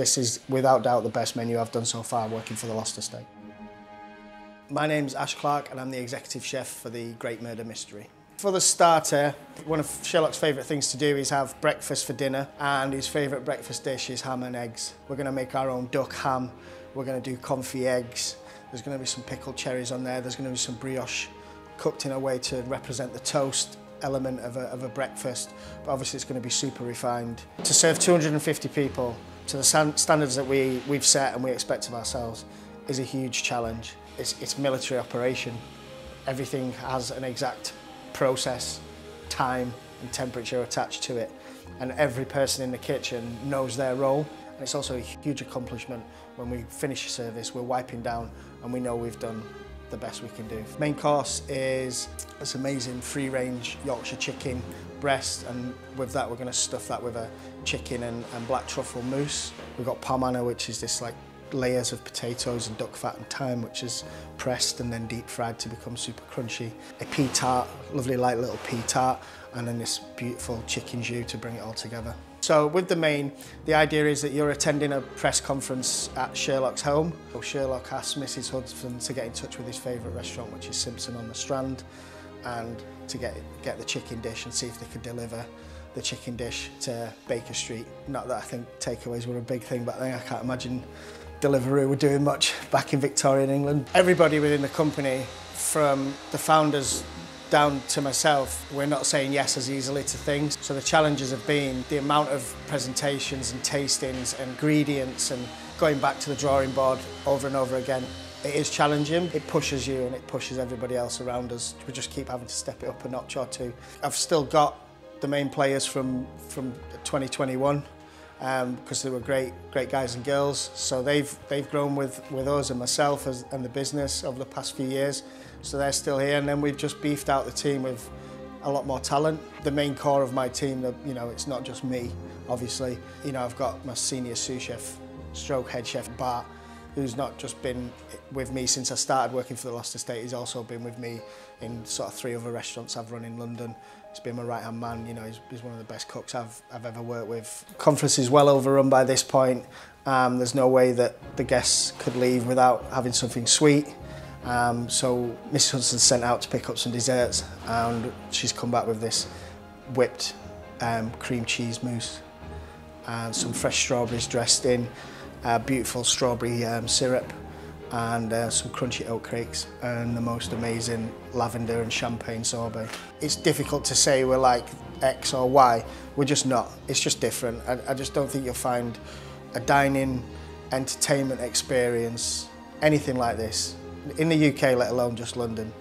This is without doubt the best menu I've done so far working for the Lost Estate. My name's Ash Clarke and I'm the executive chef for the Great Murder Mystery. For the starter, one of Sherlock's favourite things to do is have breakfast for dinner and his favourite breakfast dish is ham and eggs. We're going to make our own duck ham, we're going to do confit eggs, there's going to be some pickled cherries on there, there's going to be some brioche cooked in a way to represent the toast element of a, of a breakfast, but obviously it's going to be super refined. To serve 250 people to the standards that we, we've set and we expect of ourselves is a huge challenge. It's, it's military operation. Everything has an exact process, time and temperature attached to it. And every person in the kitchen knows their role. And it's also a huge accomplishment when we finish service, we're wiping down and we know we've done the best we can do. Main course is this amazing free range Yorkshire chicken breast and with that we're going to stuff that with a chicken and, and black truffle mousse. We've got Pommes Anna which is this like layers of potatoes and duck fat and thyme which is pressed and then deep fried to become super crunchy. A pea tart, lovely light little pea tart and then this beautiful chicken jus to bring it all together. So with the main, the idea is that you're attending a press conference at Sherlock's home. So Sherlock asks Mrs Hudson to get in touch with his favourite restaurant, which is Simpson on the Strand, and to get, get the chicken dish and see if they could deliver the chicken dish to Baker Street. Not that I think takeaways were a big thing back then, I can't imagine Deliveroo were doing much back in Victorian England. Everybody within the company, from the founders down to myself, we're not saying yes as easily to things. So the challenges have been the amount of presentations and tastings and ingredients and going back to the drawing board over and over again. It is challenging, it pushes you and it pushes everybody else around us. We just keep having to step it up a notch or two. I've still got the main players from, from 2021 because um, they were great, great guys and girls. So they've they've grown with with us and myself as, and the business over the past few years. So they're still here, and then we've just beefed out the team with a lot more talent. The main core of my team, you know, it's not just me. Obviously, you know, I've got my senior sous chef, stroke head chef Bart, who's not just been with me since I started working for the Lost Estate, he's also been with me in sort of three other restaurants I've run in London. He's been my right-hand man, you know, he's, he's one of the best cooks I've, I've ever worked with. Conference is well overrun by this point. Um, there's no way that the guests could leave without having something sweet. Um, so Mrs Hudson sent out to pick up some desserts and she's come back with this whipped um, cream cheese mousse and some fresh strawberries dressed in uh, beautiful strawberry um, syrup and uh, some crunchy oat cakes and the most amazing lavender and champagne sorbet. It's difficult to say we're like X or Y, we're just not. It's just different. I, I just don't think you'll find a dining entertainment experience, anything like this, in the UK, let alone just London.